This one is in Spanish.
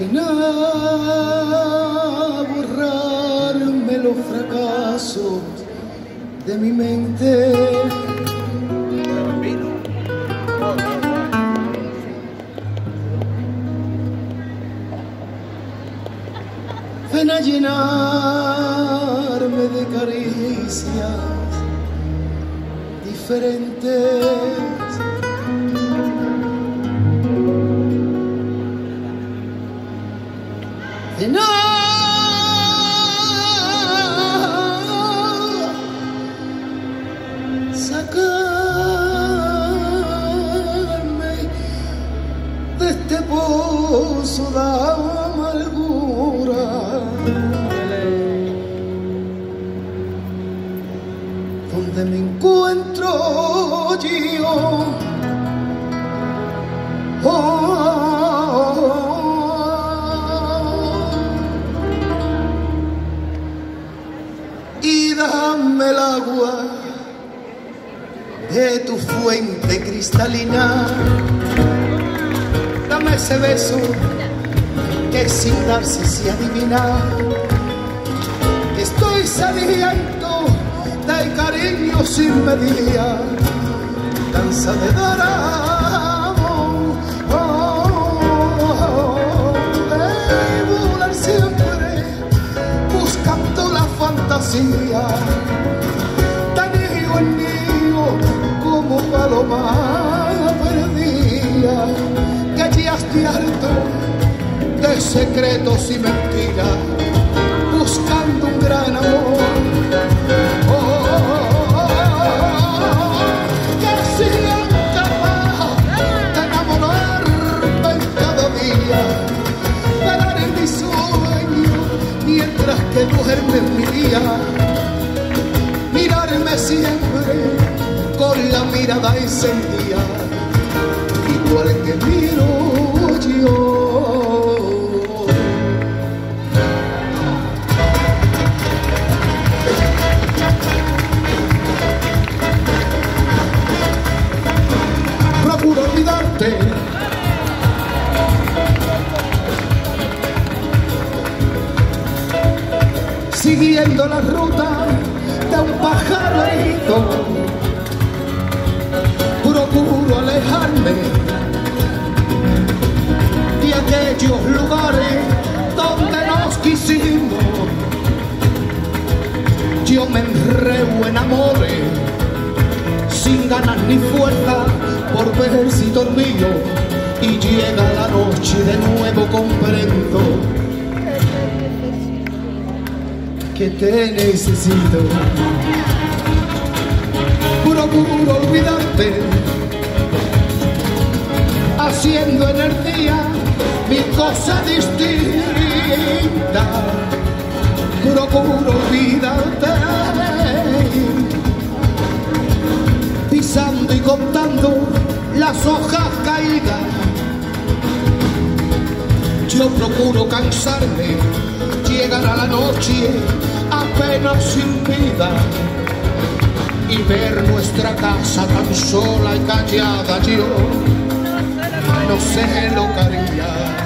a borrarme los fracasos de mi mente. Ven a llenarme de caricias diferentes. Sacarme de este pozo de amargura. Donde me encuentro yo. y de tu fuente cristalina. Dame ese beso que sin darse se adivina. Estoy sediento del cariño sin medida, danza de dar de siempre buscando la fantasía, que ya estoy harto de secretos y mentiras, buscando un gran amor. Oh, oh, oh, oh, que sienta capaz de mirada encendida, igual que miro yo. Procuro olvidarte siguiendo la ruta de un pajarito. Alejarme de aquellos lugares donde nos quisimos. Yo me enreo en amores sin ganas ni fuerza por ver si dormido y llega la noche de nuevo comprendo que te necesito. Procuro olvidarte, haciendo en el día mi cosa distinta. Procuro olvidarte, pisando y contando las hojas caídas. Yo procuro cansarme, llegar a la noche apenas sin vida y ver nuestra casa tan sola y callada. Yo no sé lo haría